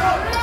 Go!